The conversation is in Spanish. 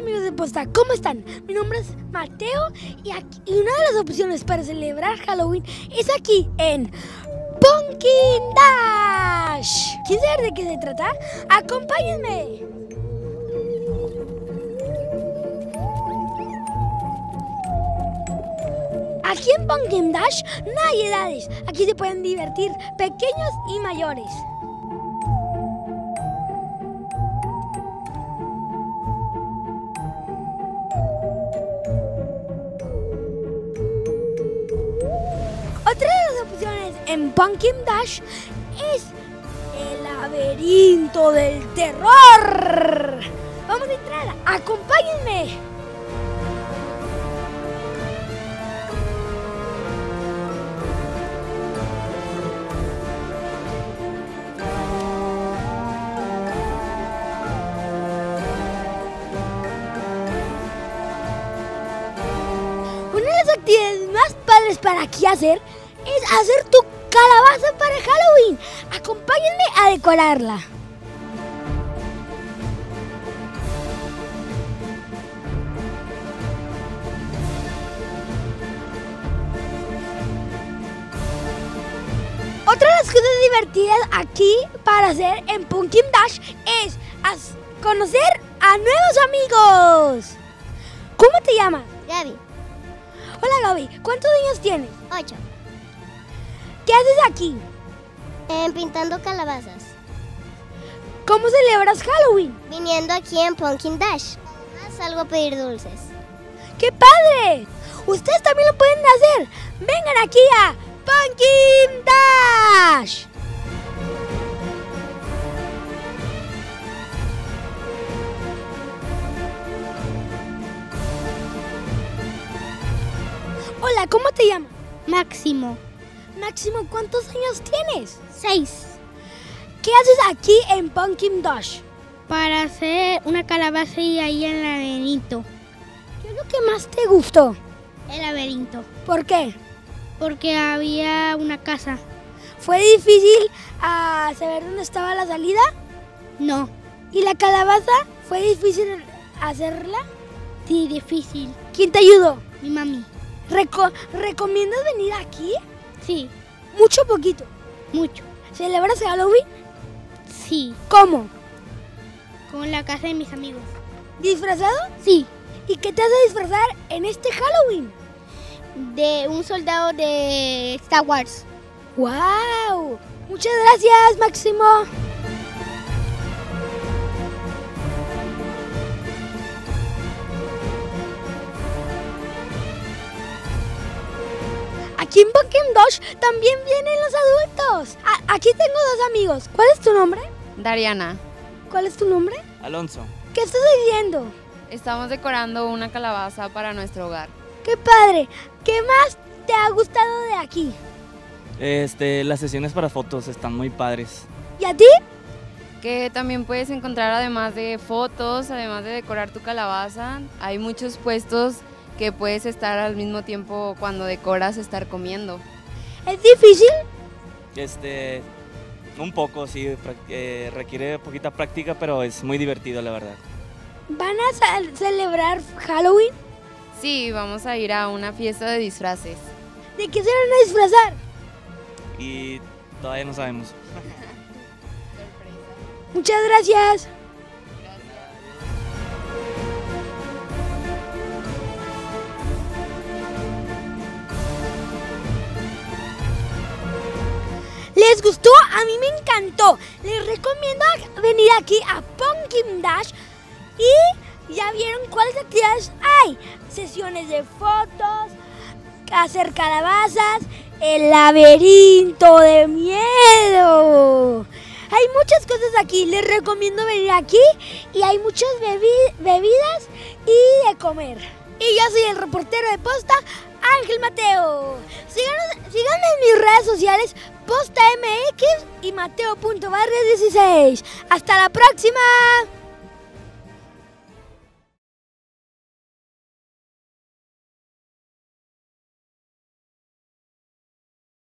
Amigos de Posta, ¿cómo están? Mi nombre es Mateo y una de las opciones para celebrar Halloween es aquí en Pumpkin Dash. ¿Quieren saber de qué se trata? ¡Acompáñenme! Aquí en Pumpkin Dash no hay edades. Aquí se pueden divertir pequeños y mayores. Otra de las opciones en Pumpkin Dash es el laberinto del terror. Vamos a entrar, acompáñenme. Una de las actividades más padres para aquí hacer es hacer tu calabaza para Halloween. Acompáñenme a decorarla. Otra de las cosas divertidas aquí para hacer en Pumpkin Dash es conocer a nuevos amigos. ¿Cómo te llamas? Gaby, Hola Gaby, ¿cuántos años tienes? 8. ¿Qué haces aquí? pintando calabazas. ¿Cómo celebras Halloween? Viniendo aquí en Pumpkin Dash. Además, salgo a pedir dulces. ¡Qué padre! Ustedes también lo pueden hacer. Vengan aquí a Pumpkin Dash. Hola, ¿cómo te llamas? Máximo. Máximo, ¿cuántos años tienes? 6. ¿Qué haces aquí en Pumpkin Dash? Para hacer una calabaza y ahí el laberinto. ¿Qué es lo que más te gustó? El laberinto. ¿Por qué? Porque había una casa. ¿Fue difícil ah, saber dónde estaba la salida? No. ¿Y la calabaza? ¿Fue difícil hacerla? Sí, difícil. ¿Quién te ayudó? Mi mami. Reco- ¿Recomiendas venir aquí? Sí, Mucho o poquito. mucho. ¿Celebras Halloween? Sí. ¿Cómo? Con la casa de mis amigos. ¿Disfrazado? Sí. ¿Y qué te hace disfrazar en este Halloween? De un soldado de Star Wars. ¡Wow! Muchas gracias, Máximo. Aquí en Pumpkin Dash también vienen los adultos. A- aquí tengo dos amigos. ¿Cuál es tu nombre? Dariana, ¿Cuál es tu nombre? Alonso, ¿Qué estás haciendo? estamos decorando una calabaza para nuestro hogar. ¡Qué padre! ¿Qué más te ha gustado de aquí? este, las sesiones para fotos están muy padres. ¿Y a ti? Que también puedes encontrar además de fotos, además de decorar tu calabaza, hay muchos puestos que puedes estar al mismo tiempo cuando decoras estar comiendo. ¿Es difícil? Este, un poco, sí, eh, requiere poquita práctica, pero es muy divertido, la verdad. ¿Van a ce- celebrar Halloween? Sí, vamos a ir a una fiesta de disfraces. ¿De qué se van a disfrazar? Y todavía no sabemos. Muchas gracias. Les recomiendo venir aquí a Pumpkin Dash y ya vieron cuáles actividades hay. Sesiones de fotos, hacer calabazas, el laberinto de miedo. Hay muchas cosas aquí, les recomiendo venir aquí y hay muchas bebi- bebidas y de comer. Y yo soy el reportero de Posta, Ángel Mateo. Síganme en mis redes sociales, Posta MX y Mateo.barrio16. Hasta la próxima.